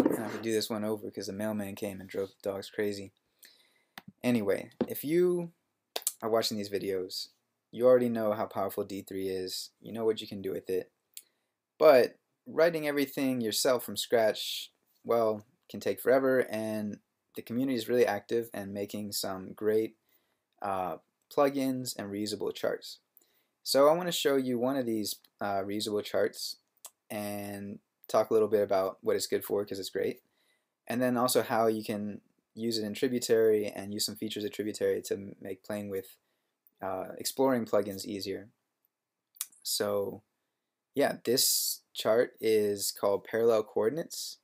I have to do this one over because the mailman came and drove the dogs crazy. Anyway, if you are watching these videos, you already know how powerful D3 is. You know what you can do with it. But writing everything yourself from scratch, well, can take forever and the community is really active and making some great uh, plugins and reusable charts. So I want to show you one of these uh, reusable charts and talk a little bit about what it's good for because it's great. And then also how you can use it in Tributary and use some features of Tributary to make playing with uh, exploring plugins easier. So yeah, this chart is called Parallel Coordinates.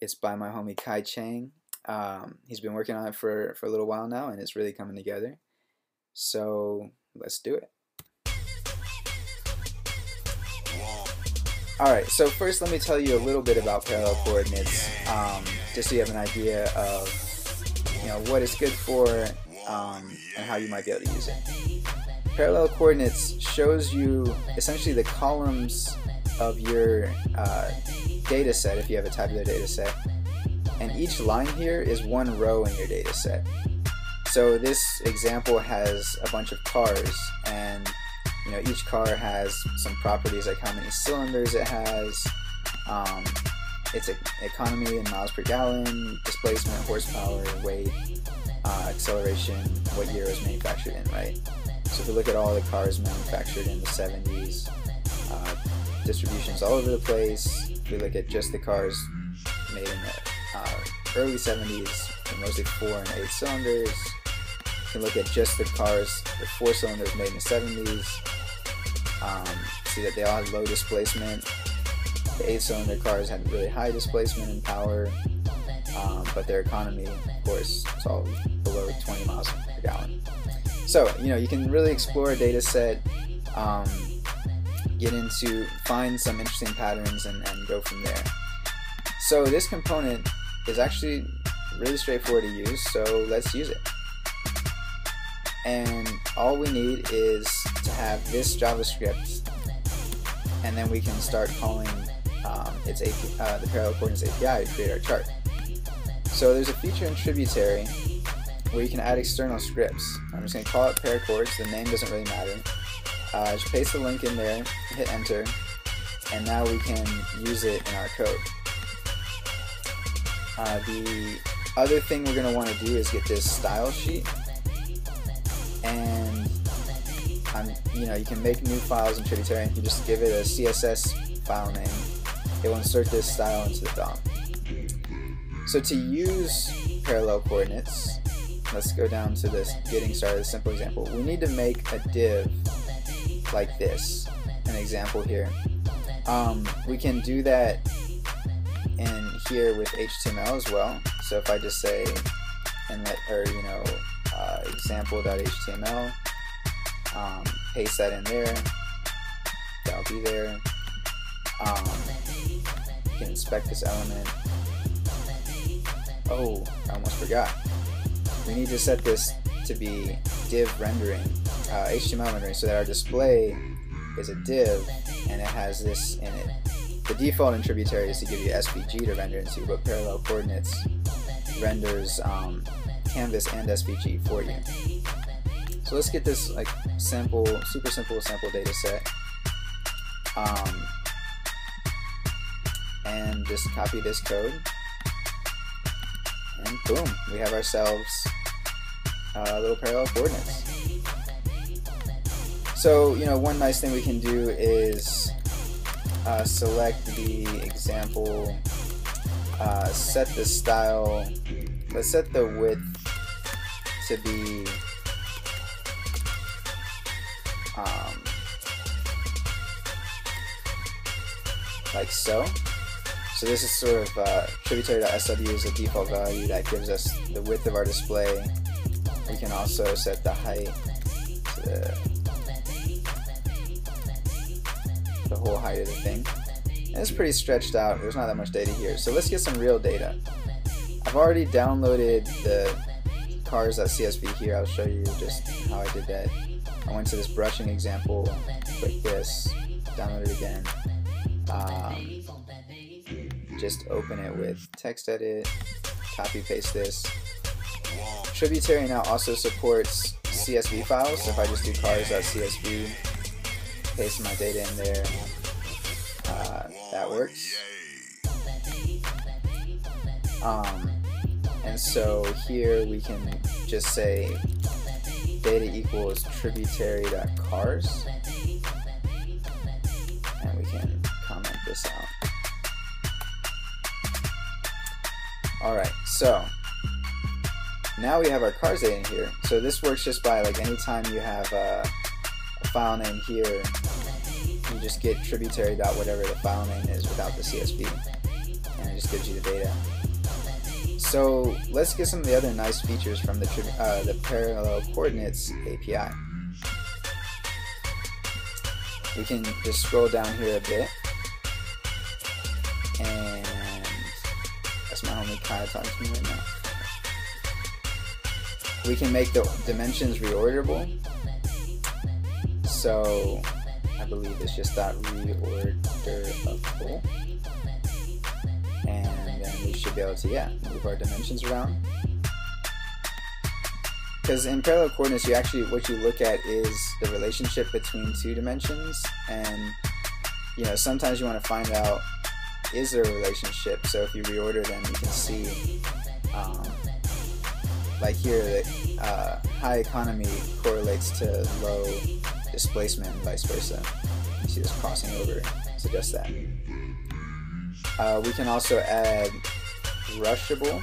It's by my homie Kai Chang. Um, he's been working on it for, for a little while now and it's really coming together. So let's do it. Alright, so first let me tell you a little bit about parallel coordinates, um, just so you have an idea of you know what it's good for um, and how you might be able to use it. Parallel coordinates shows you essentially the columns of your uh, data set if you have a tabular data set, and each line here is one row in your data set. So this example has a bunch of cars and you know, each car has some properties like how many cylinders it has, um, its economy in miles per gallon, displacement, horsepower, weight, uh, acceleration, what year it was manufactured in, right? So if we look at all the cars manufactured in the 70s, uh, distributions all over the place. If we look at just the cars made in the uh, early 70s, mostly four and eight cylinders. You can look at just the cars with four cylinders made in the 70s, um, see that they all had low displacement. The eight-cylinder cars had really high displacement and power, um, but their economy, of course, is all below 20 miles per gallon. So, you know, you can really explore a data set, um, get into, find some interesting patterns, and, and go from there. So this component is actually really straightforward to use, so let's use it. And all we need is to have this JavaScript, and then we can start calling um, its API, uh, the parallel coordinates API to create our chart. So there's a feature in Tributary where you can add external scripts. I'm just going to call it parcoords. The name doesn't really matter. Uh, just paste the link in there, hit enter, and now we can use it in our code. Uh, the other thing we're going to want to do is get this style sheet and I'm, you know, you can make new files in Tributary and you just give it a CSS file name. It will insert this style into the DOM. So to use parallel coordinates, let's go down to this getting started, a simple example. We need to make a div like this, an example here. Um, we can do that in here with HTML as well. So if I just say, and let, her, you know, example.html, um, paste that in there, that'll be there. Um, you can inspect this element. Oh, I almost forgot. We need to set this to be div rendering, uh, HTML rendering, so that our display is a div and it has this in it. The default in Tributary is to give you SVG to render into, but parallel coordinates renders um, canvas and SVG for you. So let's get this like simple, super simple sample data set. Um, and just copy this code. And boom, we have ourselves uh, little parallel coordinates. So, you know, one nice thing we can do is uh, select the example, uh, set the style, let's set the width to be um, like so. So this is sort of uh, tributary.sw is the default value that gives us the width of our display. We can also set the height to the, whole height of the thing. And it's pretty stretched out. There's not that much data here. So let's get some real data. I've already downloaded the cars.csv here. I'll show you just how I did that. I went to this brushing example, click this, download it again. Um, just open it with text edit, copy paste this. Tributary now also supports CSV files, so if I just do cars.csv, paste my data in there, uh, that works. Um, and so here we can just say data equals tributary.cars and we can comment this out. Alright, so now we have our cars data in here. So this works just by like anytime you have a, a file name here, you just get tributary dot whatever the file name is without the CSV, and it just gives you the data. So let's get some of the other nice features from the, uh, the parallel coordinates API. We can just scroll down here a bit, and that's my homie Kyle talking to me right now. We can make the dimensions reorderable. So I believe it's just that reorderable should be able to, yeah, move our dimensions around. Because in parallel coordinates, you actually, what you look at is the relationship between two dimensions, and, you know, sometimes you want to find out, is there a relationship? So if you reorder them, you can see, um, like here, that uh, high economy correlates to low displacement and vice versa. You see this crossing over suggests that. Uh, we can also add brushable.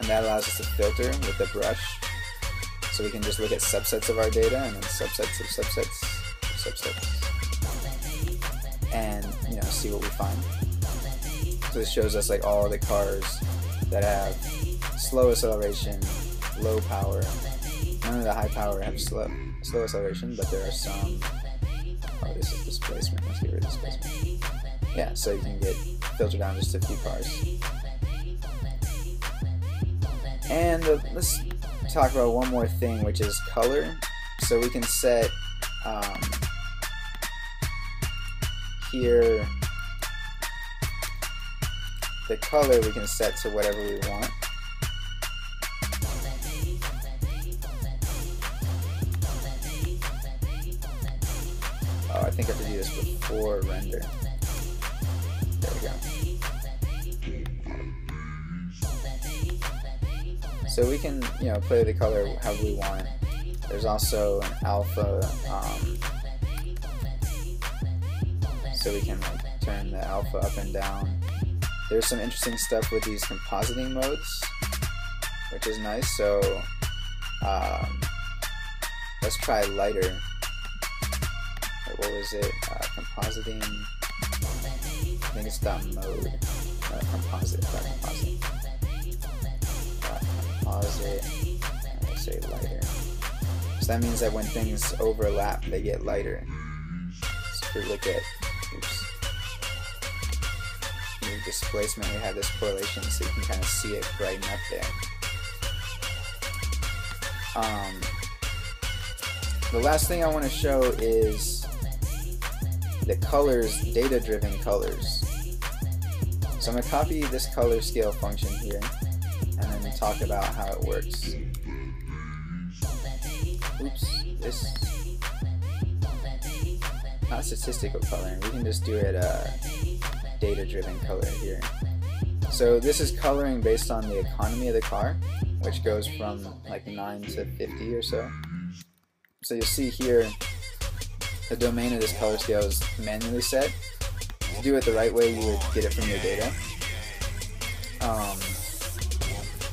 And that allows us to filter with the brush. So we can just look at subsets of our data and then subsets of subsets of subsets. And you know see what we find. So this shows us like all the cars that have slow acceleration low power. None of the high power have slow slow acceleration but there are some. Oh this is displacement. Let's get rid of displacement yeah so you can get filtered down just a few cars. And uh, let's talk about one more thing, which is color. So we can set um, here the color we can set to whatever we want. Oh, I think I have to do this before render. So we can, you know, play the color however we want. There's also an alpha, um, so we can like, turn the alpha up and down. There's some interesting stuff with these compositing modes, which is nice. So um, let's try lighter. what was it? Uh, compositing. Think it's dot mode. Uh, composite. Dot composite composite, and say lighter. So that means that when things overlap, they get lighter. So if we look at, oops, new displacement, we have this correlation so you can kind of see it brighten up there. Um, the last thing I want to show is the colors, data-driven colors. So I'm going to copy this color scale function here and then talk about how it works. Oops, this not statistical coloring. We can just do it uh, data-driven color here. So this is coloring based on the economy of the car, which goes from like 9 to 50 or so. So you'll see here the domain of this color scale is manually set. Do it the right way, you would get it from your data. Um,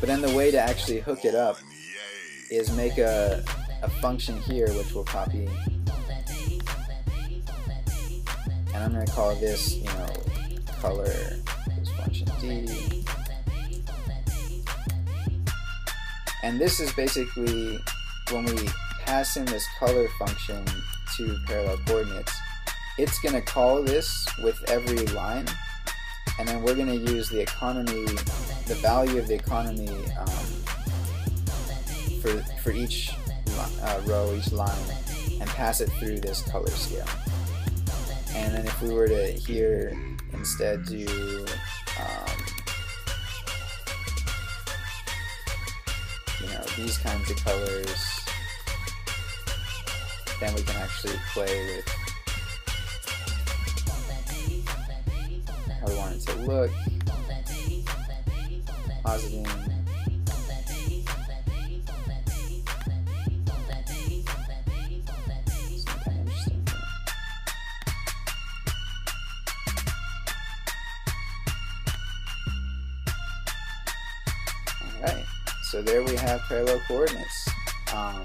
but then the way to actually hook it up is make a, a function here which will copy. And I'm going to call this, you know, color, function D. And this is basically when we pass in this color function to parallel coordinates, it's going to call this with every line and then we're going to use the economy, the value of the economy um, for, for each uh, row, each line, and pass it through this color scale. And then if we were to here instead do um, you know these kinds of colors then we can actually play with it to look positive Alright, so there we have parallel coordinates. Um,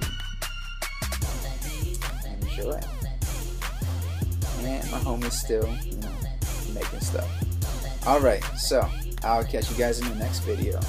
enjoy. And my homie's still, you know, making stuff. Alright, so I'll catch you guys in the next video.